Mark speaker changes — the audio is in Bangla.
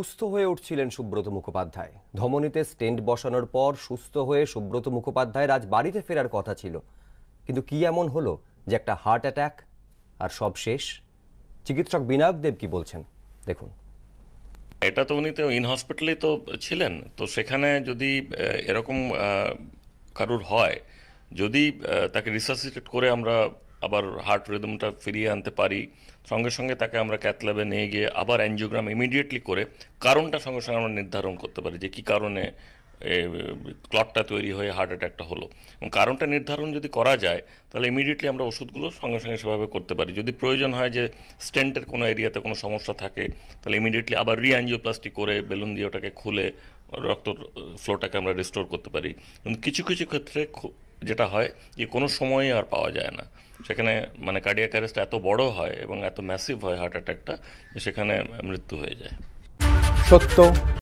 Speaker 1: সুস্থ হয়ে উঠছিলেন সুব্রত মুখোপাধ্যায়। ধমনীতে স্টেন্ট বসানোর পর সুস্থ হয়ে সুব্রত মুখোপাধ্যায়ের আজ বাড়িতে ফেরার কথা ছিল। কিন্তু কি এমন হলো যে একটা হার্ট অ্যাটাক? আর সব শেষ? চিকিৎসক বিনায়ক দেব কি বলছেন? দেখুন।
Speaker 2: এটা তো উনি তো ইন হসপিটালে তো ছিলেন। তো সেখানে যদি এরকম কারুর হয়, যদি তাকে রিসাসিটেট করে আমরা আবার হার্ট রিদমটা ফিরিয়ে আনতে পারি। সঙ্গে সঙ্গে তাকে আমরা ক্যাথল্যাবে নিয়ে গিয়ে আবার অ্যানজিওগ্রাম ইমিডিয়েটলি করে কারণটা সঙ্গে সঙ্গে আমরা নির্ধারণ করতে পারি যে কি কারণে ক্লটটা তৈরি হয়ে হার্ট অ্যাটাকটা হলো। এবং কারণটা নির্ধারণ যদি করা যায়, তাহলে ইমিডিয়েটলি আমরা ওষুধগুলো সঙ্গে সঙ্গে সেভাবে করতে পারি। যদি প্রয়োজন হয় যে স্টেন্টের কোনো এরিয়াতে কোনো সমস্যা থাকে, তাহলে ইমিডিয়েটলি আবার রিঅ্যাঞ্জিওপ্লাস্টি করে বেলুন দিয়ে ওটাকে খুলে রক্ত ফ্লোটাকে আমরা রিস্টোর করতে পারি। কিন্তু কিছু কিছু ক্ষেত্রে যেটা হয় যে কোনো সময়ই আর পাওয়া যায় না। সেখানে মানে কার্ডিয়াক অ্যারেস্ট এত বড় হয় এবং এত ম্যাসিভ হয় হার্ট অ্যাটাকটা সেখানে মৃত্যু হয়ে যায়।
Speaker 3: সত্য।